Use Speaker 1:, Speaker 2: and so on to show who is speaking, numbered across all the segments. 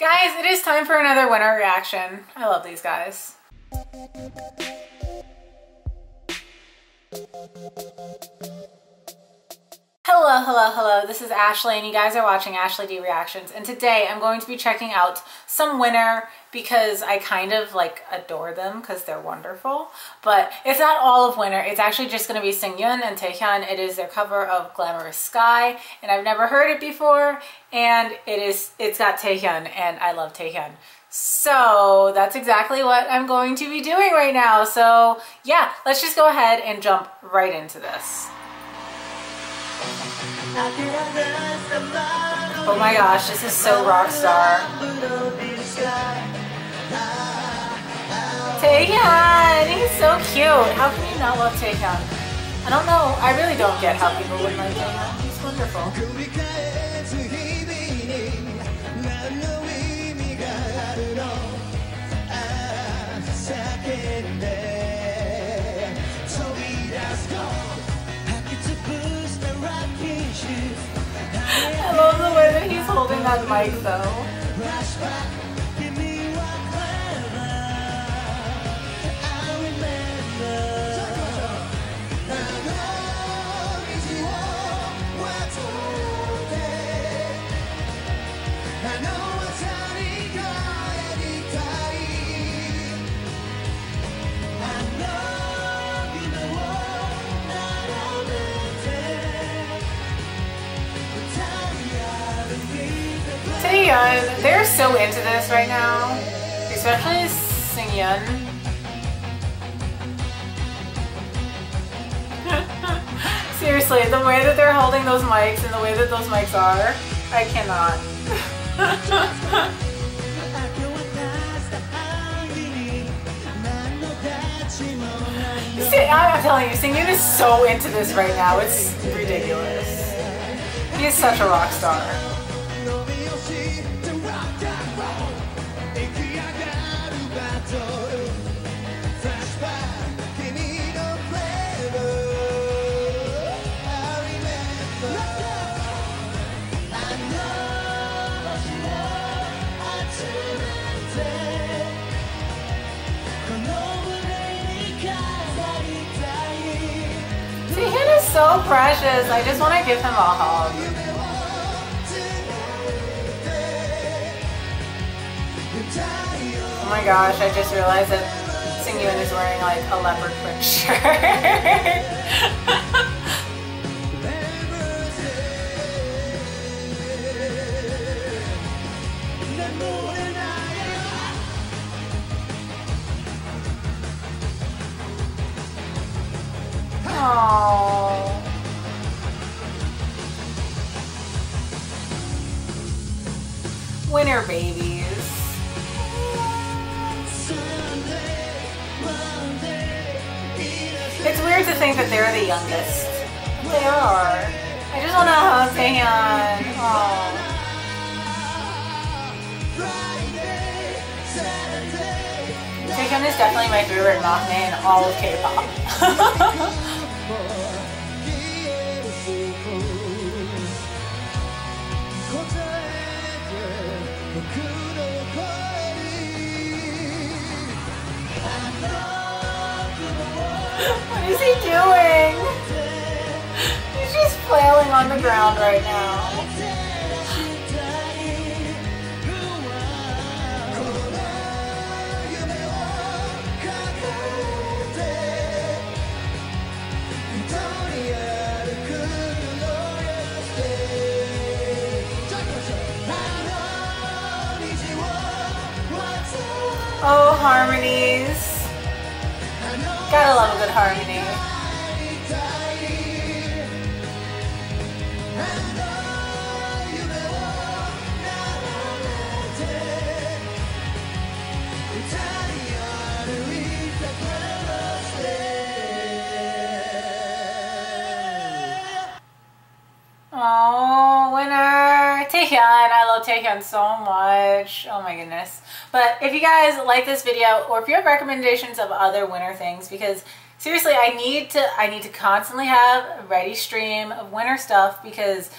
Speaker 1: Guys, it is time for another winner reaction. I love these guys. Hello, hello. This is Ashley and you guys are watching Ashley D Reactions. And today I'm going to be checking out some winner because I kind of like adore them because they're wonderful. But it's not all of winner. It's actually just going to be Seungyoon and Taehyun. It is their cover of Glamorous Sky and I've never heard it before and it is it's got Taehyun and I love Taehyun. So that's exactly what I'm going to be doing right now. So yeah, let's just go ahead and jump right into this. Oh my gosh, this is so rock star. Taehyun, he's so cute. How can you not love Taehyun? I don't know, I really don't get how people would like Taehyun. He's wonderful. Holding that mic though. Taehyun, they're so into this right now, especially Seungyoon. Seriously, the way that they're holding those mics and the way that those mics are, I cannot. See, I'm telling you, Seungyoon is so into this right now. It's ridiculous. He is such a rock star. So precious. I just want to give him a hug. Oh my gosh, I just realized that Seungyoon is wearing like a leopard print shirt. Aww. Winner babies. It's weird to think that they're the youngest. They are. I just want to hug uh, Taehyun. Aww. Taehyun is definitely my favorite maknae in all of K-pop. What is he doing? He's just flailing on the ground right now. Harmonies. Gotta love a good harmony. Taehyun. I love Taehyun so much. Oh my goodness. But if you guys like this video or if you have recommendations of other winner things, because seriously, I need to I need to constantly have a ready stream of winner stuff because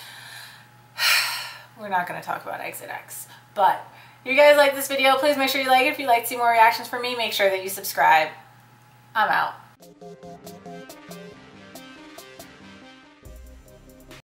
Speaker 1: we're not going to talk about Exit X. But
Speaker 2: If you guys like this video, please make sure you like it. If you'd like to see more reactions from me, make sure that you subscribe. I'm out.